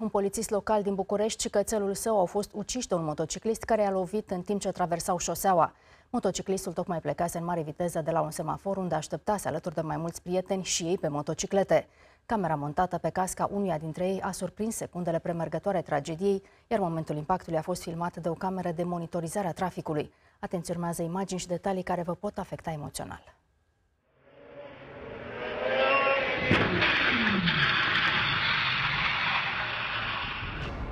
Un polițist local din București și cățelul său au fost uciși de un motociclist care i-a lovit în timp ce traversau șoseaua. Motociclistul tocmai plecase în mare viteză de la un semafor unde așteptase alături de mai mulți prieteni și ei pe motociclete. Camera montată pe casca unuia dintre ei a surprins secundele premergătoare tragediei, iar momentul impactului a fost filmat de o cameră de monitorizare a traficului. Atenție, urmează imagini și detalii care vă pot afecta emoțional.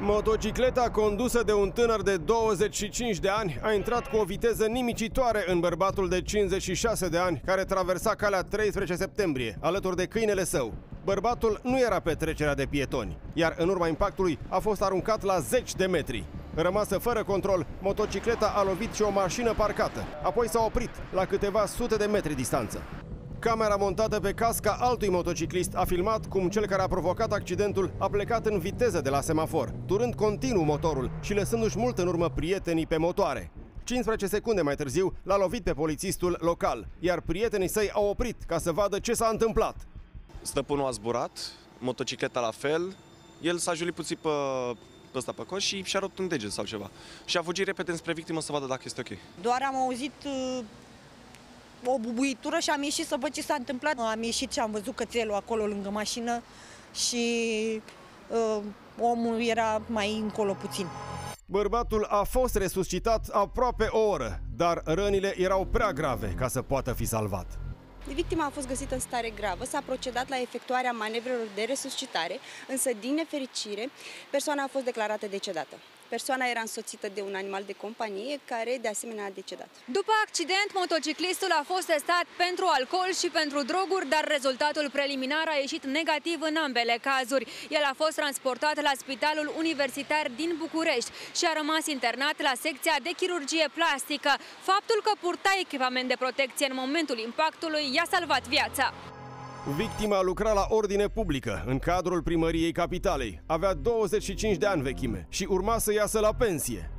Motocicleta condusă de un tânăr de 25 de ani a intrat cu o viteză nimicitoare în bărbatul de 56 de ani care traversa calea 13 septembrie, alături de câinele său. Bărbatul nu era pe trecerea de pietoni, iar în urma impactului a fost aruncat la 10 de metri. Rămasă fără control, motocicleta a lovit și o mașină parcată, apoi s-a oprit la câteva sute de metri distanță. Camera montată pe casca altui motociclist a filmat cum cel care a provocat accidentul a plecat în viteză de la semafor, turând continuu motorul și lăsându-și mult în urmă prietenii pe motoare. 15 secunde mai târziu l-a lovit pe polițistul local, iar prietenii săi au oprit ca să vadă ce s-a întâmplat. Stăpânul a zburat, motocicleta la fel, el s-a julit puțin pe, pe ăsta pe coș și și-a rupt un deget sau ceva. Și a fugit repede spre victimă să vadă dacă este ok. Doar am auzit uh, o bubuitură și am ieșit să văd ce s-a întâmplat. Am ieșit și am văzut cățelul acolo lângă mașină și uh, omul era mai încolo puțin. Bărbatul a fost resuscitat aproape o oră, dar rănile erau prea grave ca să poată fi salvat. Victima a fost găsită în stare gravă, s-a procedat la efectuarea manevrelor de resuscitare, însă, din nefericire, persoana a fost declarată decedată. Persoana era însoțită de un animal de companie care de asemenea a decedat. După accident, motociclistul a fost testat pentru alcool și pentru droguri, dar rezultatul preliminar a ieșit negativ în ambele cazuri. El a fost transportat la Spitalul Universitar din București și a rămas internat la secția de chirurgie plastică. Faptul că purta echipament de protecție în momentul impactului i-a salvat viața. Victima lucra la ordine publică în cadrul primăriei capitalei. Avea 25 de ani vechime și urma să iasă la pensie.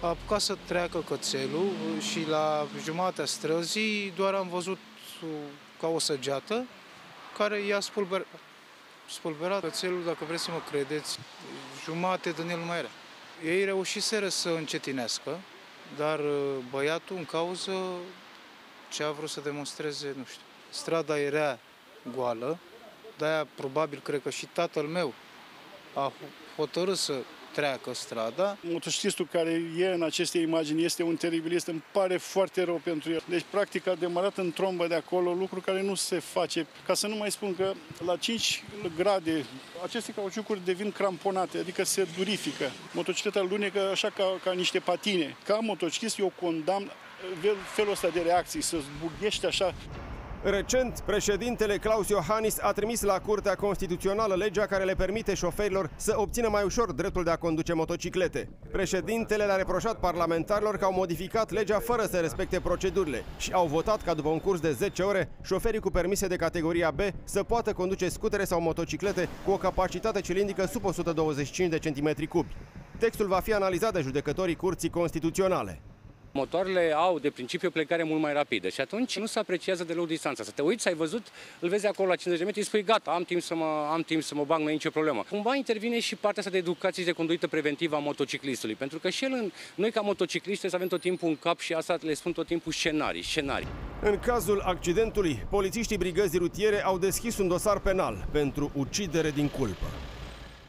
A apucat să treacă cățelul și la jumatea străzii doar am văzut ca o săgeată care i-a spulber... spulberat cățelul, dacă vreți să mă credeți, jumate din el nu mai era. Ei reușiseră să încetinească, dar uh, băiatul în cauză ce a vrut să demonstreze, nu știu strada era goală, de-aia probabil cred că și tatăl meu a hotărât să treacă strada. Motociclistul care e în aceste imagini este un teribilist, îmi pare foarte rău pentru el. Deci, practic, a demarat în trombă de acolo, lucru care nu se face. Ca să nu mai spun că la 5 grade aceste cauciucuri devin cramponate, adică se durifică. Motocicleta lunecă așa ca, ca niște patine. Ca motociclist eu condamn felul ăsta de reacții, să zbughește așa Recent, președintele Claus Iohannis a trimis la Curtea Constituțională legea care le permite șoferilor să obțină mai ușor dreptul de a conduce motociclete. Președintele le-a reproșat parlamentarilor că au modificat legea fără să respecte procedurile și au votat ca după un curs de 10 ore, șoferii cu permise de categoria B să poată conduce scutere sau motociclete cu o capacitate cilindrică sub 125 de centimetri cubi. Textul va fi analizat de judecătorii Curții Constituționale. Motoarele au de principiu plecare mult mai rapidă și atunci nu se apreciază deloc distanța. Să te uiți, ai văzut, îl vezi acolo la 50 de metri, spui gata, am timp să mă, am timp să mă bag, nu e nicio problemă. Cumva intervine și partea asta de educație și de conduită preventivă a motociclistului, pentru că și el, în, noi ca motocicliști să avem tot timpul în cap și asta le spun tot timpul scenarii, scenarii. În cazul accidentului, polițiștii brigăzii rutiere au deschis un dosar penal pentru ucidere din culpă.